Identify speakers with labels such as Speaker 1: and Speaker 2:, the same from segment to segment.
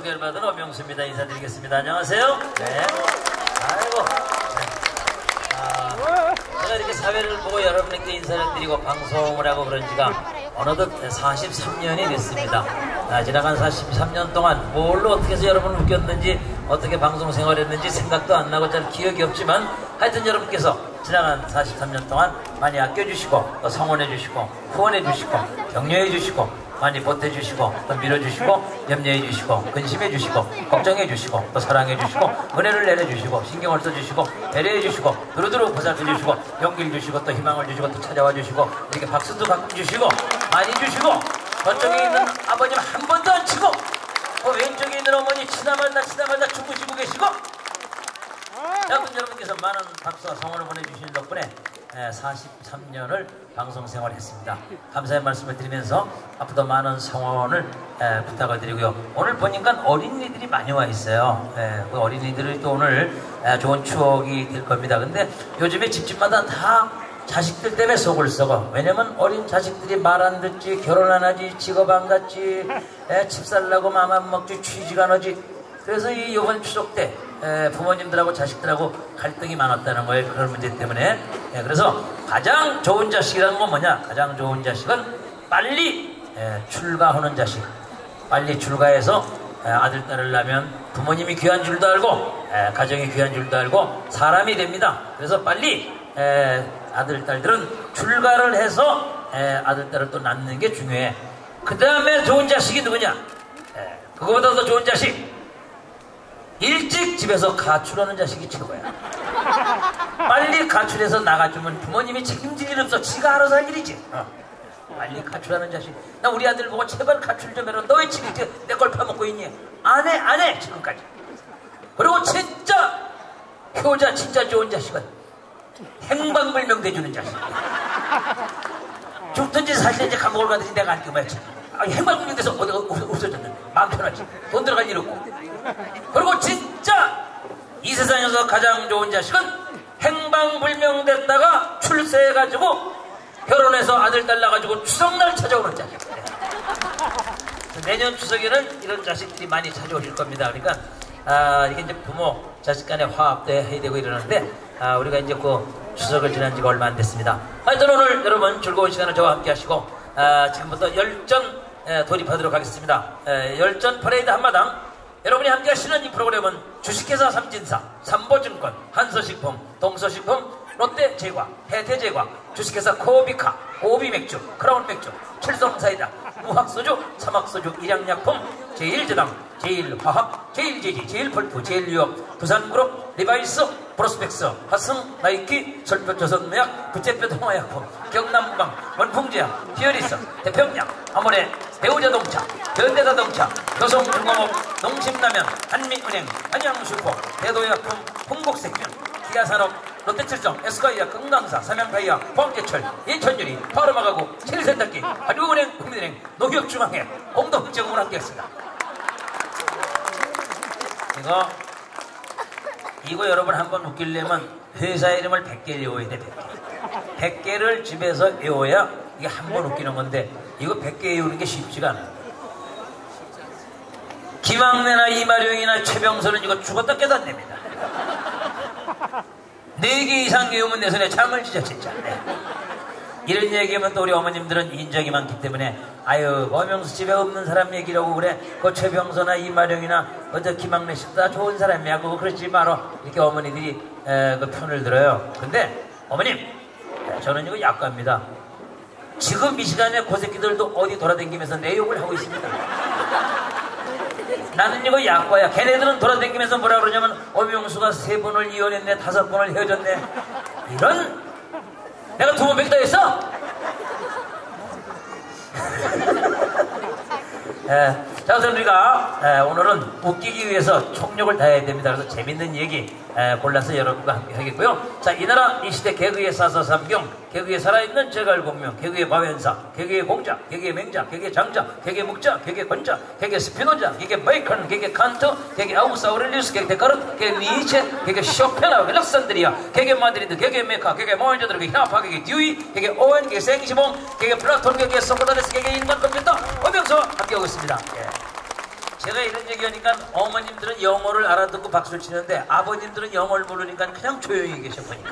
Speaker 1: 소개를 받은 엄영수입니다. 인사드리겠습니다. 안녕하세요. 네. 아이고. 네. 아, 제가 이렇게 사회를 보고 여러분께 인사를 드리고 방송을 하고 그런 지가 어느덧 43년이 됐습니다. 아, 지나간 43년 동안 뭘로 어떻게 해서 여러분을 웃겼는지 어떻게 방송 생활했는지 생각도 안 나고 잘 기억이 없지만 하여튼 여러분께서 지나간 43년 동안 많이 아껴주시고 또 성원해 주시고 후원해 주시고 격려해 주시고 많이 보태주시고 또 밀어주시고 염려해 주시고 근심해 주시고 걱정해 주시고 또 사랑해 주시고 은혜를 내려주시고 신경을 써주시고 배려해 주시고 두루두루 보살펴 주시고 용기를 주시고 또 희망을 주시고 또 찾아와 주시고 이렇게 박수도 가끔 주시고 많이 주시고 저쪽에 있는 아버님 한 번도 안 치고 그 왼쪽에 있는 어머니 치다말다 치다말다 주무시고 계시고 여러분 여러분께서 많은 박수와 성원을 보내주시는 덕분에 43년을 방송 생활했습니다. 감사의 말씀을 드리면서 앞으로도 많은 성원을 부탁을 드리고요. 오늘 보니까 어린이들이 많이 와 있어요. 그 어린이들이 또 오늘 좋은 추억이 될 겁니다. 근데 요즘에 집집마다 다 자식들 때문에 속을 썩어. 왜냐면 어린 자식들이 말 안 듣지, 결혼 안 하지, 직업 안 갖지, 집 살라고 맘 안 먹지, 취직 안 하지. 그래서 이 이번 추석 때 부모님들하고 자식들하고 갈등이 많았다는 거예요. 그런 문제 때문에. 그래서 가장 좋은 자식이라는 건 뭐냐? 가장 좋은 자식은 빨리 출가하는 자식. 빨리 출가해서 아들, 딸을 낳으면 부모님이 귀한 줄도 알고 가정이 귀한 줄도 알고 사람이 됩니다. 그래서 빨리 아들, 딸들은 출가를 해서 아들, 딸을 또 낳는 게 중요해. 그 다음에 좋은 자식이 누구냐? 그거보다 더 좋은 자식. 일찍 집에서 가출하는 자식이 최고야. 빨리 가출해서 나가주면 부모님이 책임질 일 없어. 지가 알아서 할 일이지. 어. 빨리 가출하는 자식. 나 우리 아들 보고 제발 가출 좀 해라. 너 왜 지금 내걸 파먹고 있니? 안 해, 안 해. 지금까지. 그리고 진짜 효자 진짜 좋은 자식은 행방불명 대주는 자식. 죽든지 살든지 감옥을 가든지 내가 알게 뭐지. 아, 행방불명 돼서 어디가 없어졌는데. 마음 편하지. 돈 들어갈 일 없고. 그리고 진짜 이 세상에서 가장 좋은 자식은 행방불명됐다가 출세해가지고 결혼해서 아들 딸 낳아가지고 추석날 찾아오는 자식. 내년 추석에는 이런 자식들이 많이 찾아오실 겁니다. 그러니까 아, 이게 이제 부모 자식 간에 화합도 해야 되고 이러는데 아, 우리가 이제 그 추석을 지난 지가 얼마 안 됐습니다. 하여튼 오늘 여러분 즐거운 시간을 저와 함께 하시고 아, 지금부터 에, 돌입하도록 하겠습니다. 에, 열전 퍼레이드 한마당 여러분이 함께 하시는 이 프로그램은 주식회사 삼진사, 삼보증권, 한서식품, 동서식품, 롯데제과, 해태제과, 주식회사 코비카, 오비맥주, 크라운 맥주, 칠성사이다, 무학소주, 삼학소주, 일양약품, 제일제당, 제일화학, 제일제지, 제일펄프, 제일유업, 부산그룹, 리바이스, 프로스펙스, 화승, 나이키, 설표조선무약, 부채뼈 동화약품, 경남방, 원풍제약, 피어리스, 대평양, 아모레, 배우자동차, 현대자동차, 교성중공업, 농심라면, 한미은행, 한양슈퍼, 대도약품, 홍복색균, 기아산업, 롯데칠성, 에스카이아, 건강사, 삼양타이아, 포항제철, 인천유리, 파르마가구, 칠세탁기, 한국은행, 국민은행, 농협중앙회, 공동제공을 함께했습니다. 이거 이거 여러분 한번 웃기려면 회사 이름을 100개 외워야 돼 100개. 100개를 집에서 외워야 이게 한 번 웃기는 건데 이거 100개 외우는 게 쉽지가 않아요 김학래나 이마룡이나 최병선은 이거 죽었다 깨닫냅니다. 4개 이상 외우면 내 손에 잠을 지져 진짜. 네. 이런 얘기하면 또 우리 어머님들은 인정이 많기 때문에 아유 어명수 집에 없는 사람 얘기라고 그래. 그 최병서나 이마령이나 어저 김학래 씨다 좋은 사람이야. 그거 그러지 마라. 이렇게 어머니들이 에, 그 편을 들어요. 근데 어머님 저는 이거 약과입니다. 지금 이 시간에 고새끼들도 어디 돌아다니면서 내 욕을 하고 있습니다. 나는 이거 약과야. 걔네들은 돌아다니면서 뭐라 그러냐면 어명수가 세 번을 이혼했네 다섯 번을 헤어졌네. 이런 내가 두번 뵙다 했어? 예, 자, 그래서 우리가 예, 오늘은 웃기기 위해서 총력을 다해야 됩니다. 그래서 재밌는 얘기 예, 골라서 여러분과 함께 하겠고요. 자, 이 나라 이 시대 개그의 사서삼경, 개그의 살아있는 제갈공명, 개그의 마웬사, 개그의 공자, 개그의 맹자, 개그의 장자, 개그의 묵자, 개그의 권자, 개그의 스피노자, 개그의 베이컨, 개그의 칸트, 개그의 아우스 아우렐리우스, 개그의 데카르트, 개그의 니체, 개그의 쇼펜하우, 렉산드리아, 개그의 마드리드, 개그의 메카, 개그의 모헨조드로, 개그의 히나파, 개그의 듀이, 개그의 오웬, 개그의 생시봉, 개그의 플라톤, 개그의 소크라테스, 개그의 인간 컴퓨터, 어명서 함께하고 있습니다. 예. 제가 이런 얘기하니까 어머님들은 영어를 알아듣고 박수를 치는데 아버님들은 영어를 모르니까 그냥 조용히 계셔보니까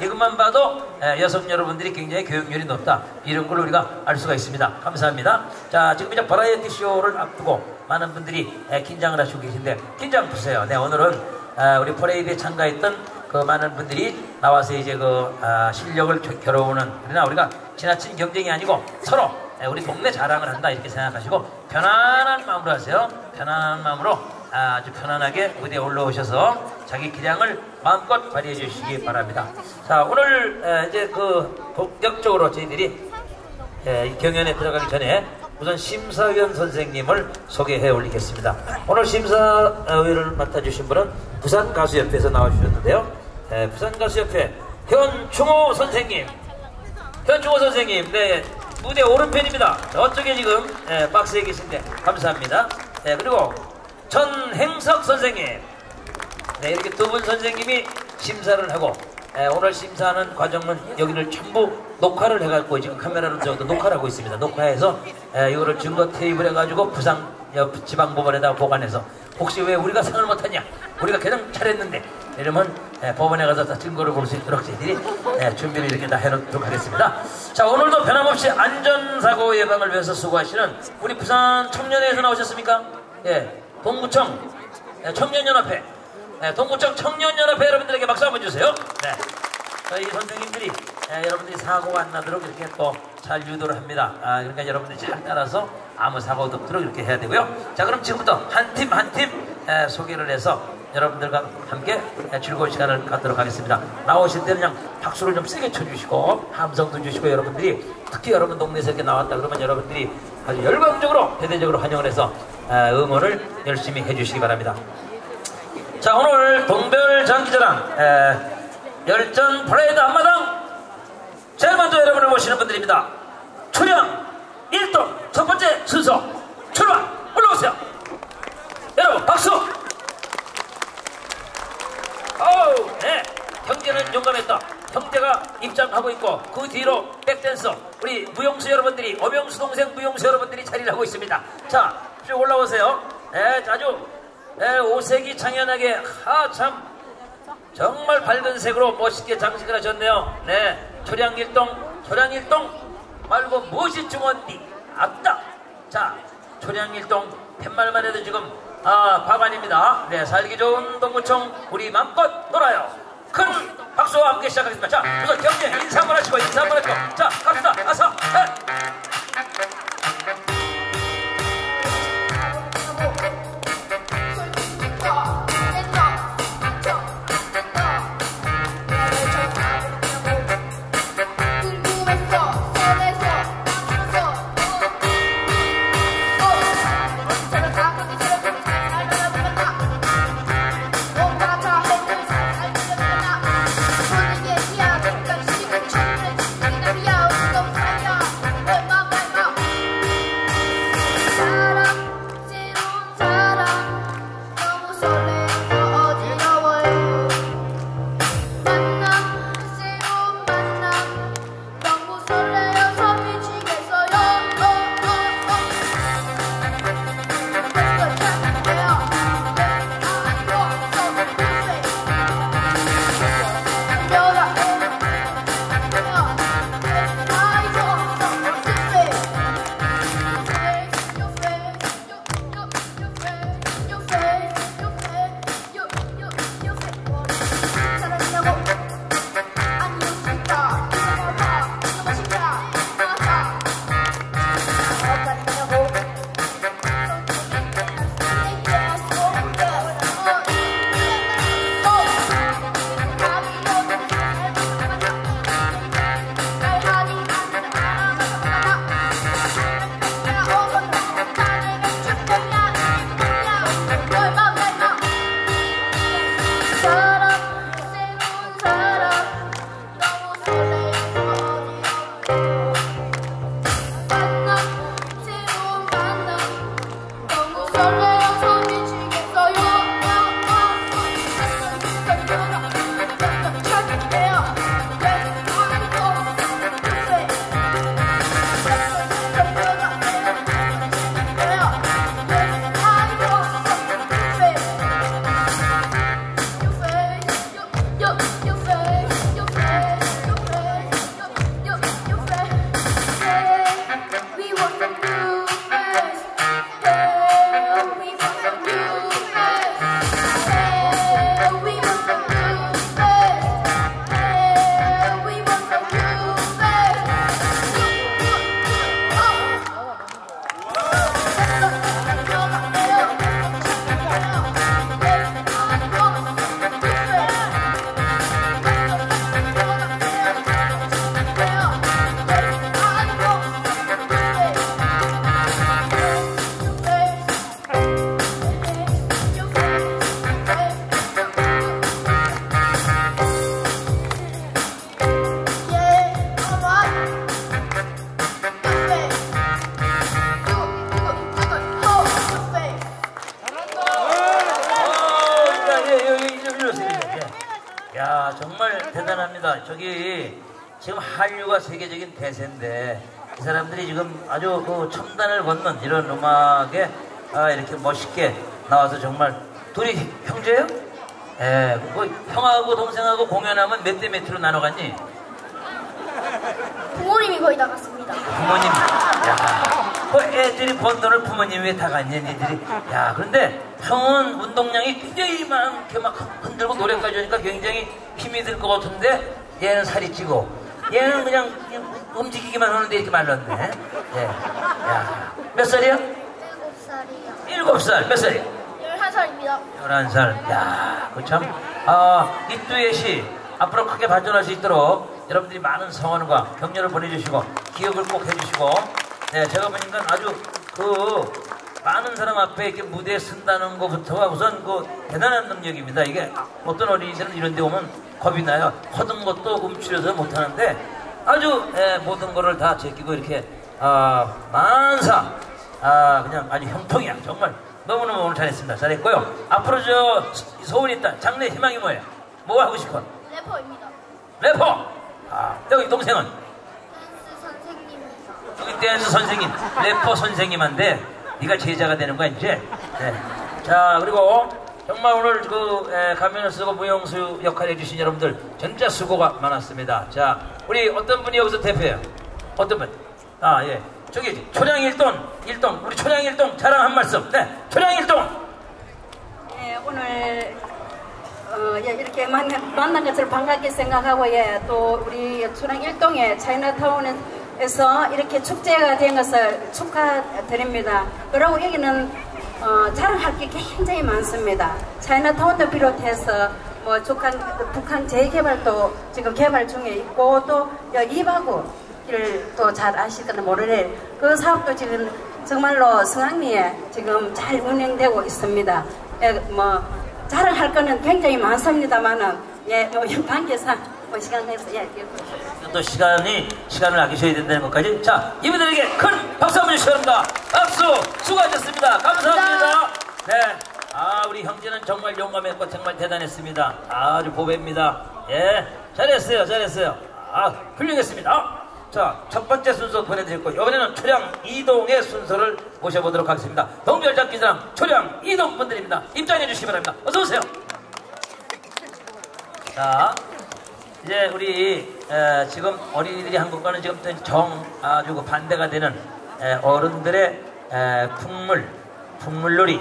Speaker 1: 예. 이것만 봐도 예, 여성 여러분들이 굉장히 교육률이 높다 이런 걸 우리가 알 수가 있습니다 감사합니다 자 지금 이제 버라이어티 쇼를 앞두고 많은 분들이 예, 긴장을 하시고 계신데 긴장 푸세요 네 오늘은 아, 우리 퍼레이드에 참가했던 그 많은 분들이 나와서 이제 그 아, 실력을 겨뤄오는 그러나 우리가 지나친 경쟁이 아니고 서로 예, 우리 동네 자랑을 한다 이렇게 생각하시고 편안한 마음으로 하세요. 편안한 마음으로 아주 편안하게 무대에 올라오셔서 자기 기량을 마음껏 발휘해 주시기 바랍니다. 자 오늘 이제 그 본격적으로 저희들이 경연에 들어가기 전에 우선 심사위원 선생님을 소개해 올리겠습니다. 오늘 심사위원을 맡아주신 분은 부산가수협회에서 나와주셨는데요. 부산가수협회 현충호 선생님, 현충호 선생님, 네, 무대 오른편입니다. 저쪽에 지금 예, 박스에 계신데 감사합니다. 예, 그리고 전행석 선생님 네, 이렇게 두 분 선생님이 심사를 하고 예, 오늘 심사하는 과정은 여기를 전부 녹화를 해갖고 지금 카메라로 저도 녹화를 하고 있습니다. 녹화해서 예, 이거를 증거 테이블 해가지고 부상 지방법원에다 보관해서 혹시 왜 우리가 상을 못하냐 우리가 그냥 잘했는데 이러면 예, 법원에 가서 다 증거를 볼 수 있도록 저희들이 예, 준비를 이렇게 다 해놓도록 하겠습니다. 자 오늘도 변함없이 안전사고 예방을 위해서 수고하시는 우리 부산 청년회에서 나오셨습니까? 예, 동구청 예, 청년연합회 예, 동구청 청년연합회 여러분들에게 박수 한번 주세요. 네. 저희 선생님들이 예, 여러분들이 사고가 안 나도록 이렇게 또 잘 유도를 합니다. 아, 그러니까 여러분들이 잘 따라서 아무 사고도 없도록 이렇게 해야 되고요. 자 그럼 지금부터 한 팀 한팀 예, 소개를 해서 여러분들과 함께 즐거운 시간을 갖도록 하겠습니다. 나오실 때는 그냥 박수를 좀 세게 쳐주시고 함성도 주시고 여러분들이 특히 여러분 동네에서 이렇게 나왔다 그러면 여러분들이 아주 열광적으로 대대적으로 환영을 해서 응원을 열심히 해주시기 바랍니다. 자 오늘 동별 장기자랑 열전 프레이드 한마당 제일 먼저 여러분을 모시는 분들입니다. 출연 1동 첫 번째 순서 출발 올라오세요. 여러분 박수! 형제는 용감했다. 형제가 입장하고 있고 그 뒤로 백댄서 우리 무용수 여러분들이 어명수 동생 무용수 여러분들이 자리를 하고 있습니다. 자, 쭉 올라오세요. 네, 아주 네, 오색이 창연하게 하참 정말 밝은 색으로 멋있게 장식을 하셨네요. 네, 초량일동, 초량일동 말고 무엇이 중원디? 아따! 자, 초량일동 팻말만 해도 지금 아, 과관입니다. 네, 살기 좋은 동구청 우리 맘껏 놀아요. 큰 박수와 함께 시작하겠습니다. 자, 우선 경례 인사 한번 하시고 인사 한번 하시고 자, 갑시다. 아사, 셋. 한류가 세계적인 대세인데 이 사람들이 지금 아주 그 첨단을 걷는 이런 음악에 아, 이렇게 멋있게 나와서 정말 둘이 형제예요? 예, 그 형하고 동생하고 공연하면 몇 대 몇으로 나눠갔니?
Speaker 2: 부모님이 거의 다 갔습니다.
Speaker 1: 부모님, 야, 그 애들이 번 돈을 부모님 왜다 갔냐, 니들이. 야, 그런데 형은 운동량이 굉장히 많게 막 흔들고 노래까지 하니까 굉장히 힘이 들 것 같은데 얘는 살이 찌고 얘는 그냥, 그냥 움직이기만 하는데 이렇게 말랐네. 예. 야, 몇 살이야?
Speaker 2: 일곱 살이요.
Speaker 1: 일곱 살. 몇 살이야?
Speaker 2: 열한 살입니다.
Speaker 1: 11살. 야, 그 참, 아, 이 듀엣이 앞으로 크게 발전할 수 있도록 여러분들이 많은 성원과 격려를 보내주시고, 기억을 꼭 해주시고, 네, 제가 보니까 아주 그, 많은 사람 앞에 이렇게 무대에 쓴다는 것부터가 우선 그 대단한 능력입니다. 이게 어떤 어린이들은 이런 데 오면 겁이 나요. 허든 것도 움츠려서 못하는데 아주 예, 모든 거를 다 제끼고 이렇게 아, 만사 아 그냥 아주 형통이야 정말 너무너무 오늘 잘했습니다 잘했고요 앞으로 저 소원이 있다 장래 희망이 뭐예요? 뭐 하고 싶어?
Speaker 2: 래퍼입니다.
Speaker 1: 래퍼 아 여기 동생은
Speaker 2: 댄스 선생님입니다.
Speaker 1: 여기 댄스 선생님 래퍼 선생님한테 네가 제자가 되는 거야 이제 네. 자 그리고 정말 오늘 그 에, 가면을 쓰고 무용수 역할 해주신 여러분들 진짜 수고가 많았습니다 자 우리 어떤 분이 여기서 대표예요? 어떤 분? 아 예 저기 초량 일동 일동 우리 초량 일동 자랑 한 말씀 네 초량 일동
Speaker 3: 예, 오늘 어, 예, 이렇게 만난, 만난 것을 반갑게 생각하고 예, 또 우리 초랑 일동의 차이나타운에서 이렇게 축제가 된 것을 축하드립니다. 그리고 여기는 어, 자랑할 게 굉장히 많습니다. 차이나타운도 비롯해서 뭐 북한, 북한 재개발도 지금 개발 중에 있고 또 이바구를 또 잘 아시거나 모르는 그 사업도 지금 정말로 성황리에 지금 잘 운영되고 있습니다. 예, 뭐 자랑할 거는 굉장히 많습니다만은 예, 뭐 관계상 뭐 시간 내서 예, 예.
Speaker 1: 또 시간이 시간을 아끼셔야 된다는 것까지. 자 이분들에게 큰 박수 한번 주시기 바랍니다. 박수 수고하셨습니다. 감사합니다. 네. 아 우리 형제는 정말 용감했고 정말 대단했습니다. 아주 보배입니다. 예. 잘했어요 잘했어요. 아 훌륭했습니다. 자 첫 번째 순서 보내드렸고 이번에는 초량 이동의 순서를 모셔보도록 하겠습니다. 동별장 기사랑 초량 이동 분들입니다. 입장해 주시기 바랍니다. 어서 오세요. 자 이제 우리 에, 지금 어린이들이 한 것과는 지금 정 아주 그 반대가 되는 에, 어른들의 에, 풍물, 풍물놀이,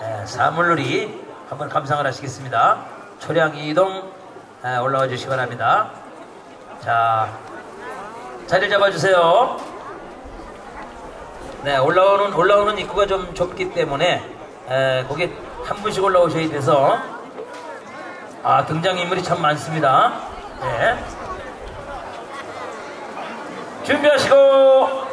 Speaker 1: 에, 사물놀이 한번 감상을 하시겠습니다. 초량 이동 에, 올라와 주시기 바랍니다. 자, 자리 잡아주세요. 네, 올라오는 올라오는 입구가 좀 좁기 때문에 에, 거기 한 분씩 올라오셔야 돼서 아 등장인물이 참 많습니다. 네. 준비하시고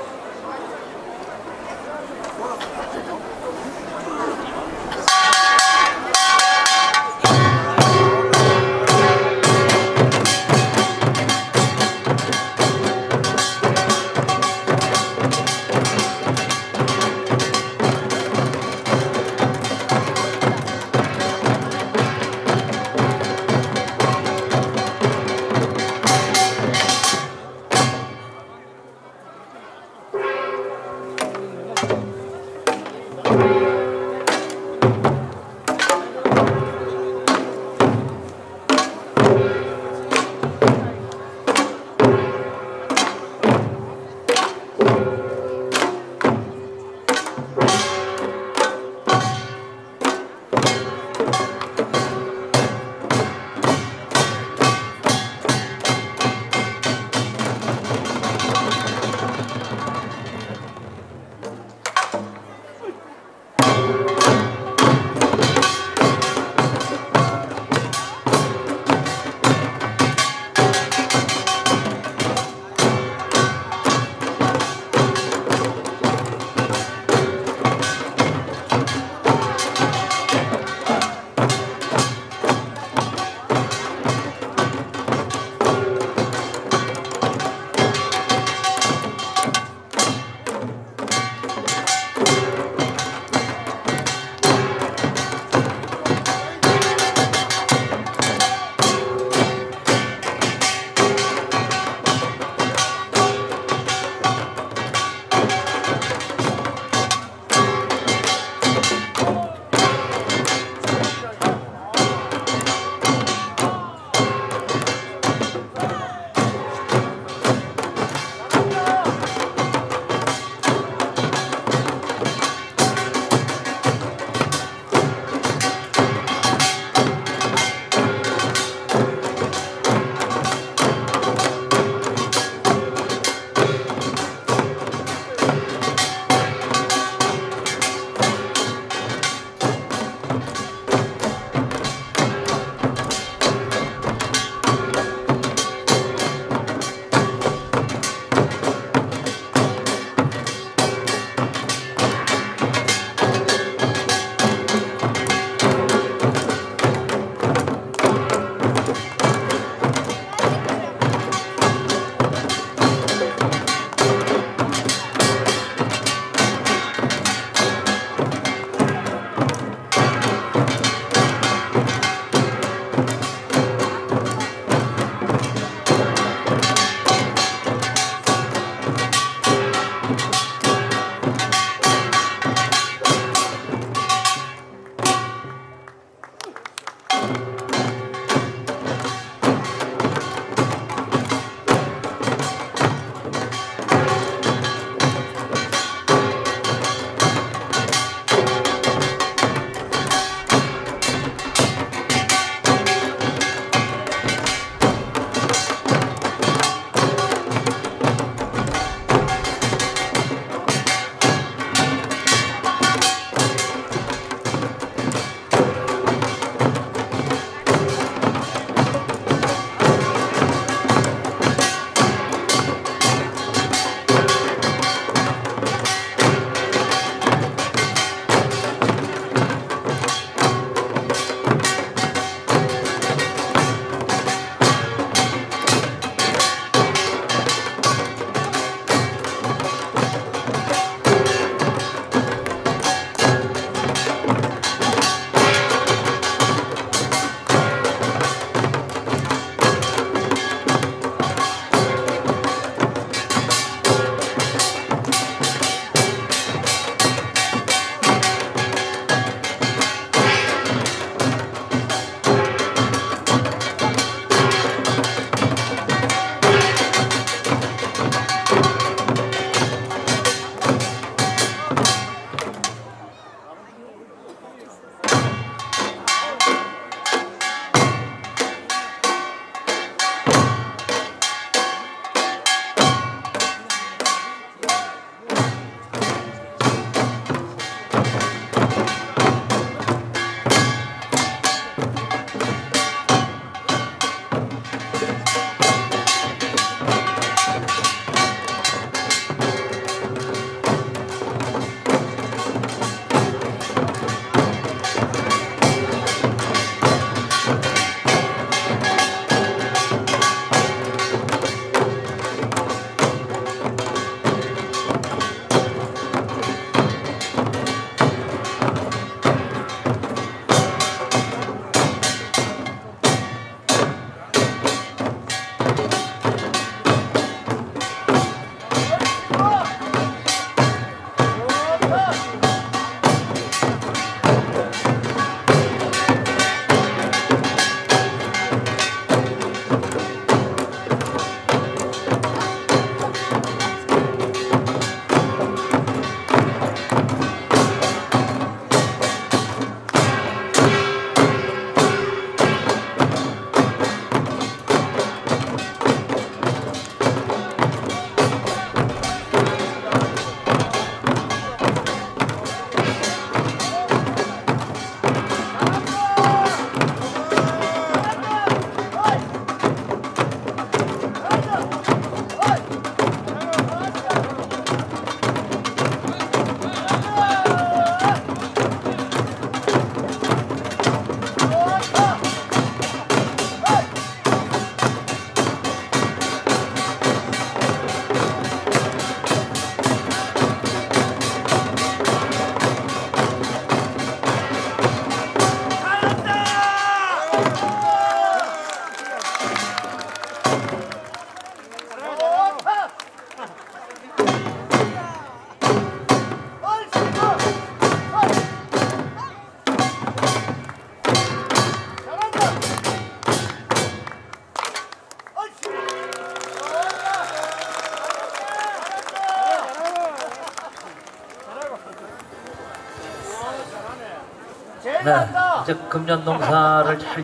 Speaker 1: 금년 농사를 잘